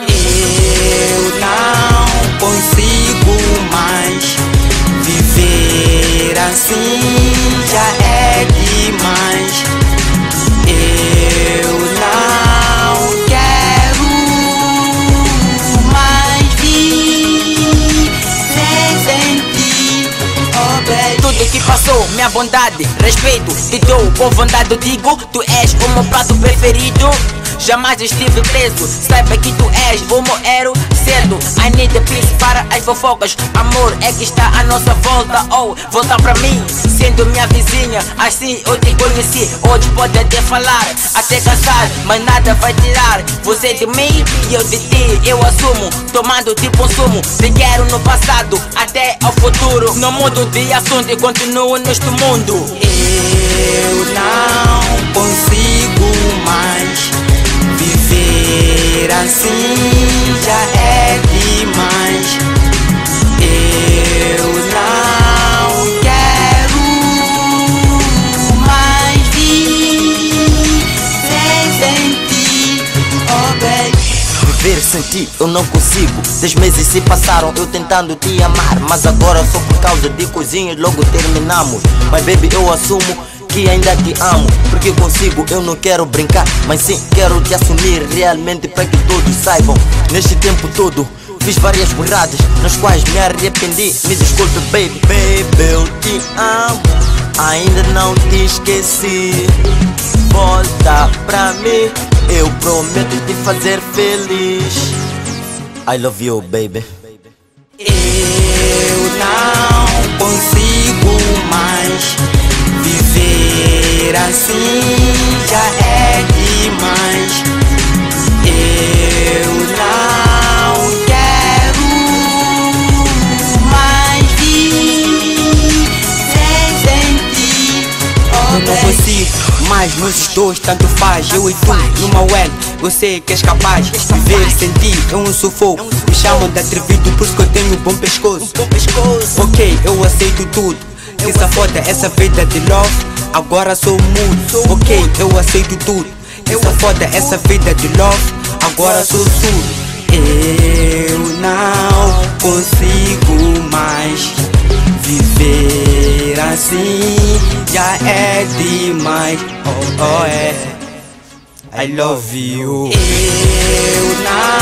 Eu não consigo mais viver assim, já é demais. Eu não quero mais viver sem ti. Tudo que passou, minha bondade, respeito, te dou com vontade. Digo, tu és o meu prato preferido. Jamais estive preso, saiba que tu és o meu héroe cedo. I need peace para as fofocas. Amor é que está à nossa volta. Oh, volta pra mim, sendo minha vizinha. Assim eu te conheci. Hoje pode até falar, até cansar, mas nada vai tirar você de mim e eu de ti. Eu assumo, tomando tipo consumo. Te quero no passado, até ao futuro. No mundo de assunto e continuo neste mundo. Eu não consigo mais assim, já é demais. Eu não quero mais viver sem ti, oh baby. Viver sem ti eu não consigo. Dez meses se passaram eu tentando te amar. Mas agora só por causa de coisinhas logo terminamos. Mas baby eu assumo que ainda te amo. Porque consigo eu não quero brincar. Mas sim quero te assumir realmente para que todos saibam. Neste tempo todo. Fiz várias burradas nas quais me arrependi. Me desculpe, baby. Baby, eu te amo. Ainda não te esqueci. Volta pra mim. Eu prometo te fazer feliz. I love you, baby. Eu não consigo mais viver assim, já é demais. Eu não quero mais viver sem ti, oh não consigo, mas nós dois tanto faz. Eu e tu, numa well, sei que és capaz. Viver sem ti é um sufoco. Me chamam de atrevido, por isso que eu tenho um bom pescoço. Ok, eu aceito tudo. Que essa foda, essa vida de love, agora sou mudo. Ok, eu aceito tudo. Que essa foda, essa vida de love, agora sou surdo. Eu não consigo mais viver assim, já é demais. Oh, oh é. I love you. Eu não